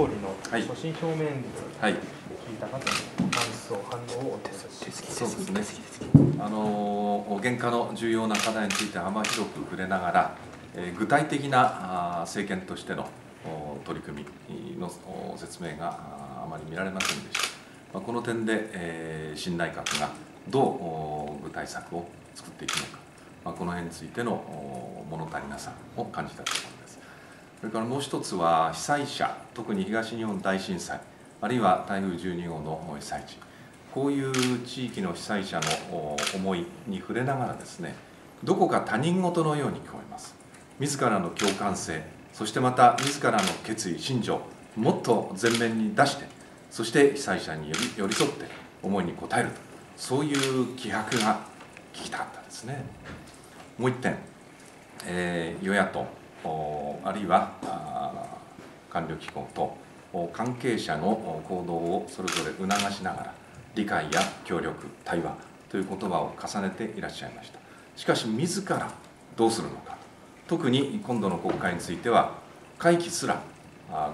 総理のはい所信表明演説、はい、聞いた方の感想、反応をお願いします。そうですね。あの現下の重要な課題について幅広く触れながら、えー具体的な政権としてのお取り組みのお説明があまり見られませんでした。まあ、この点で、えー新内閣がどうお具体策を作っていくのか、まあ、この辺についてのお物足りなさを感じたところです。それからもう一つは被災者、特に東日本大震災、あるいは台風12号の被災地、こういう地域の被災者の思いに触れながらですね、どこか他人事のように聞こえます。自らの共感性、そしてまた自らの決意、信条、もっと前面に出して、そして被災者に寄り寄り添って思いに応えると、そういう気迫が聞きたかったですね。もう一点、えー与野党、あるいは官僚機構と関係者の行動をそれぞれ促しながら理解や協力対話という言葉を重ねていらっしゃいました。しかし自らどうするのか特に今度の国会については会期すら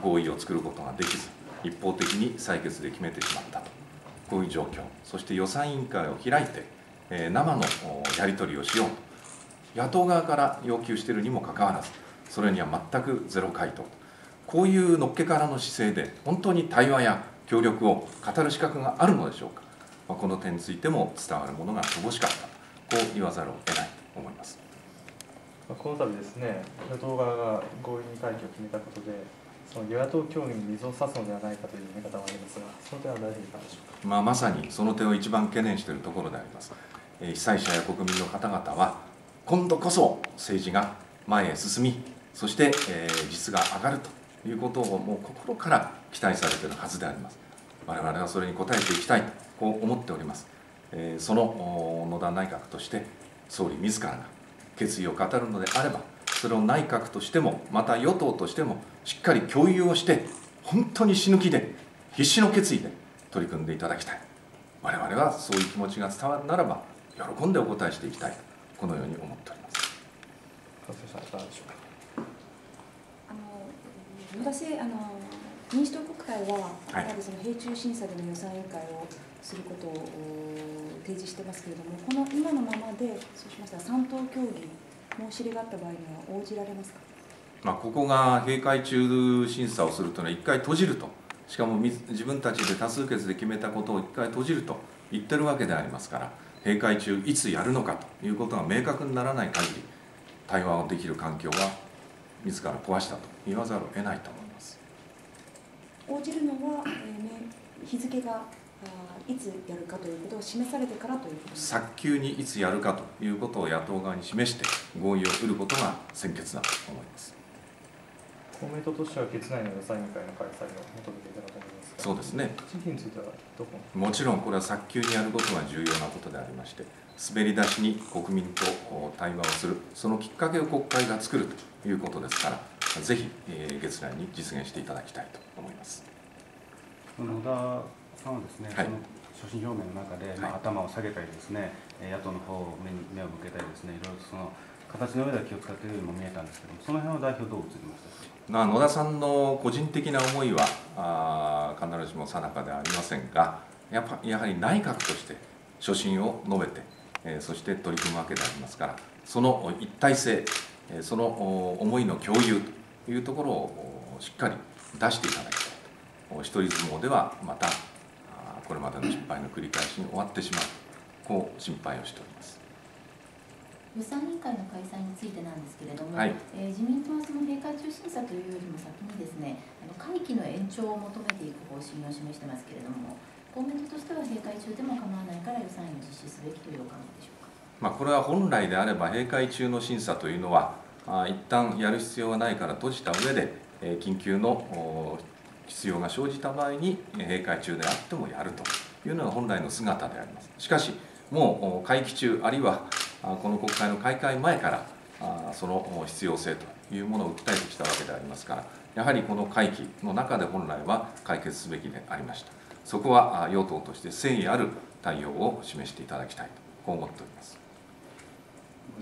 合意を作ることができず一方的に採決で決めてしまったと。こういう状況。そして予算委員会を開いて、え生のやり取りをしよう。と野党側から要求しているにもかかわらずそれには全くゼロ回答。こういうのっけからの姿勢で本当に対話や協力を語る資格があるのでしょうか、まあ、この点についても伝わるものが乏しかった。こう言わざるを得ないと思います。まあこの度ですね、与党側が合意に回帰を決めたことで、その与野党協議に水を差すのではないかという見方もありますが、その点は大丈夫かでしょうか。まあ、まさにその点を一番懸念しているところであります、えー被災者や国民の方々は今度こそ政治が前へ進みそして、えー実が上がるということをもう心から期待されているはずであります。我々はそれに応えていきたいとこう思っております、えーその野田内閣として総理自らが決意を語るのであればそれを内閣としてもまた与党としてもしっかり共有をして本当に死ぬ気で必死の決意で取り組んでいただきたい。我々はそういう気持ちが伝わるならば喜んでお答えしていきたい。このように思っております加瀬さん、いかがでしょうか。あの私あの民主党国会は、はいやはりその閉中審査での予算委員会をすることをお提示してますけれども、この今のままで、そうしましたら三党協議、申し入れがあった場合には応じられますか？まあ、ここが閉会中審査をするというのは一回閉じるとしかもみ自分たちで多数決で決めたことを一回閉じると言ってるわけでありますから閉会中いつやるのかということが明確にならない限り対話をできる環境は自ら壊したと言わざるを得ないと思います応じるのは、えーね、日付がいつやるかということを示されてからということですか。早急にいつやるかということを野党側に示して合意を得ることが先決だと思います公明党としては決内の予算委員会の開催を求めていただと思いますが、そうですね。時期についてはどこもちろんこれは早急にやることが重要なことでありまして滑り出しに国民と対話をするそのきっかけを国会が作るということですからぜひ、えー月内に実現していただきたいと思います。野田さんはですね、はい。その所信表明の中で、まあはい。頭を下げたりですね、えー野党の方を目に目を向けたりですね、いろいろとその形の上では気を使っているようにも見えたんですけども、その辺は代表どう映りました。まあ、野田さんの個人的な思いはあ必ずしも定かではありませんがやっぱやはり内閣として所信を述べて、えーそして取り組むわけでありますからその一体性えーその思いの共有というところをしっかり出していただきたいと一人相撲ではまたこれまでの失敗の繰り返しに終わってしまうこう心配をしております。予算委員会の開催についてなんですけれども、はい。えー自民党はその閉会中審査というよりも先にですねあの会期の延長を求めていく方針を示してますけれども公明党としては閉会中でも構わないから予算委員を実施すべきというお考えでしょうか？まあ、これは本来であれば閉会中の審査というのはあ一旦やる必要がないから閉じた上でえー緊急のお必要が生じた場合にえー閉会中であってもやるというのが本来の姿であります。しかしもうお会期中あるいはあこの国会の開会前からその必要性というものを訴えてきたわけでありますからやはりこの会期の中で本来は解決すべきでありました。そこは与党として誠意ある対応を示していただきたいとこう思っております。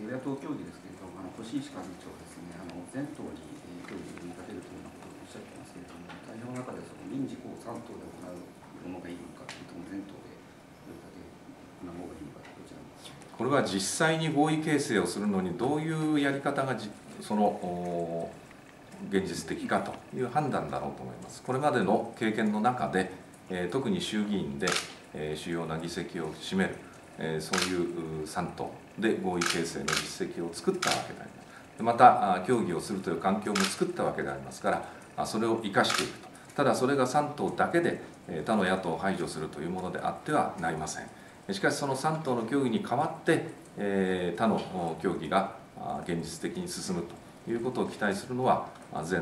与野党協議ですけれども、あの越石幹事長ですね、あの全党に協議を呼びかけるというようなことをおっしゃってますけれども、代表の中でその民事公3党で行うものがいいのか、それと全党でどれだけ行う方がいいのか、どちらのこれは実際に合意形成をするのにどういうやり方がじその現実的かという判断だろうと思います。これまでの経験の中で、え特に衆議院で、え主要な議席を占める、えそういう3党で合意形成の実績を作ったわけであります。また協議をするという環境も作ったわけでありますからそれを生かしていくとただそれが3党だけで他の野党を排除するというものであってはなりませんしかしその3党の協議に代わって、えー他の協議が現実的に進むということを期待するのは前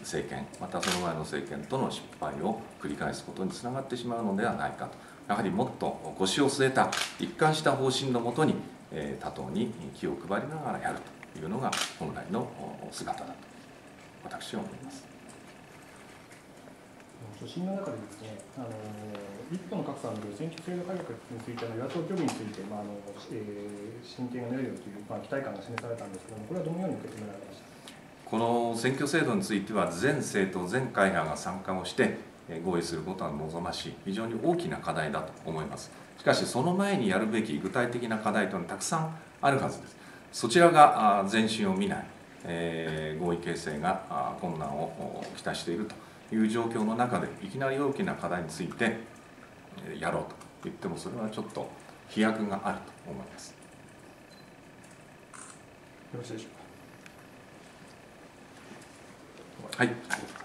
政権またその前の政権との失敗を繰り返すことにつながってしまうのではないかとやはりもっと腰を据えた一貫した方針のもとに、えー他党に気を配りながらやるというのが本来の姿だと私は思います。所信の中でですね、あの一党の格差による選挙制度改革についての与野党協議について、まああのえー進展が見られるという、まあ、期待感が示されたんですけども、これはどのように受け止められました？か。この選挙制度については全政党全会派が参加をしてえ合意することは望ましい。非常に大きな課題だと思います。しかしその前にやるべき具体的な課題というのはたくさんあるはずです。そちらが前進を見ない、えー合意形成があ困難をきたしていると。いう状況の中でいきなり大きな課題についてえーやろうと言ってもそれはちょっと飛躍があると思います。よろしいでしょうか。はい